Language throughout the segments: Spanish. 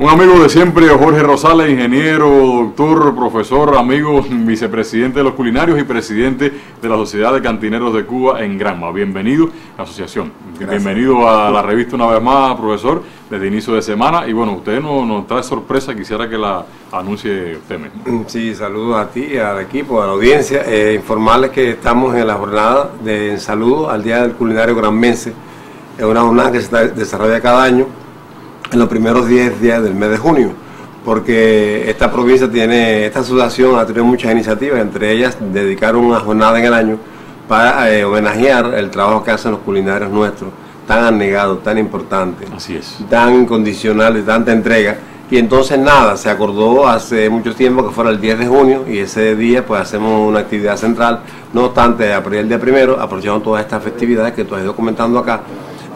Un amigo de siempre, Jorge Rosales, ingeniero, doctor, profesor, amigo, vicepresidente de los culinarios y presidente de la Sociedad de Cantineros de Cuba en Granma. Bienvenido a la asociación. Bienvenido a la revista una vez más, profesor, desde inicio de semana. Y bueno, usted nos, nos trae sorpresa, quisiera que la anuncie usted mismo. Sí, saludos a ti, al equipo, a la audiencia. Eh, informarles que estamos en la jornada de saludo al Día del Culinario Granmense. Es una jornada que se desarrolla cada año en los primeros 10 días del mes de junio, porque esta provincia tiene, esta asociación ha tenido muchas iniciativas, entre ellas dedicar una jornada en el año para eh, homenajear el trabajo que hacen los culinarios nuestros, tan anegado, tan importante, Así es. tan incondicional, de tanta entrega. Y entonces nada, se acordó hace mucho tiempo que fuera el 10 de junio y ese día pues hacemos una actividad central. No obstante, a partir del día primero aprovechamos todas estas festividades que tú has ido comentando acá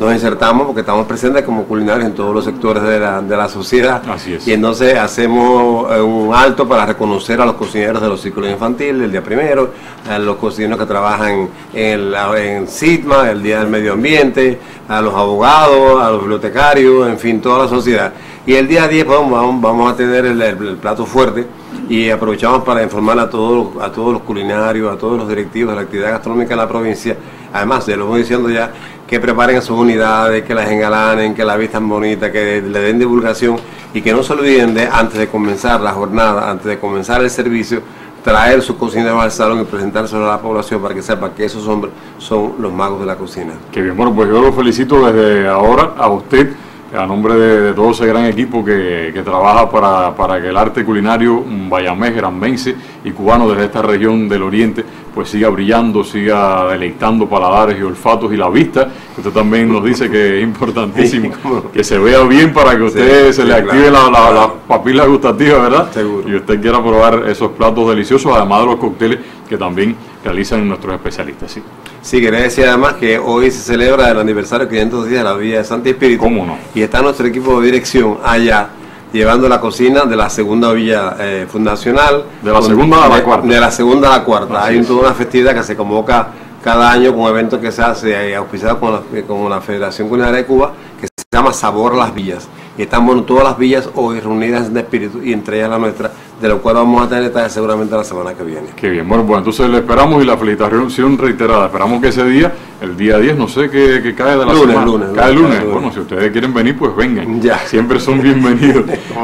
nos insertamos porque estamos presentes como culinarios en todos los sectores de la, de la sociedad. Así es. Y entonces hacemos eh, un alto para reconocer a los cocineros de los ciclos infantiles el día primero, a los cocineros que trabajan en, la, en SITMA, el Día del Medio Ambiente, a los abogados, a los bibliotecarios, en fin, toda la sociedad. Y el día 10 pues, vamos, vamos a tener el, el, plato fuerte y aprovechamos para informar a todos, a todos los culinarios, a todos los directivos de la actividad gastronómica de la provincia. Además, ya lo voy diciendo ya, que preparen sus unidades, que las engalanen, que la vistan bonita, que le den divulgación y que no se olviden de, antes de comenzar la jornada, antes de comenzar el servicio, traer su cocina al salón y presentárselo a la población para que sepa que esos hombres son los magos de la cocina. Qué bien, bueno, pues yo lo felicito desde ahora a usted a nombre de, todo ese gran equipo que, trabaja para, que el arte culinario bayamés, granmense y cubano desde esta región del oriente pues siga brillando, siga deleitando paladares y olfatos y la vista, usted también nos dice que es importantísimo que se vea bien para que usted se le active la, la, papila gustativa, ¿verdad? Seguro. Y usted quiera probar esos platos deliciosos, además de los cócteles que también realizan nuestros especialistas. Sí, sí quería decir además que hoy se celebra el aniversario 500 días de la Villa de Santi Espíritu. ¿Cómo no? Y está nuestro equipo de dirección allá llevando la cocina de la segunda villa eh, fundacional. De la segunda a la cuarta. De la segunda a la cuarta. Hay toda una festividad que se convoca cada año con eventos que se hace eh, auspiciado con la, con la Federación Culinaria de Cuba, que se llama Sabor a las Villas. Y estamos todas las villas hoy reunidas en espíritu y entre ellas la nuestra, de lo cual vamos a tener detalles seguramente la semana que viene. Qué bien, bueno, pues entonces le esperamos y la felicitación reiterada. Esperamos que ese día, el día 10, no sé qué, cae de la lunes, semana. Lunes, cae lunes. Bueno, si ustedes quieren venir, pues vengan. Ya. Siempre son bienvenidos.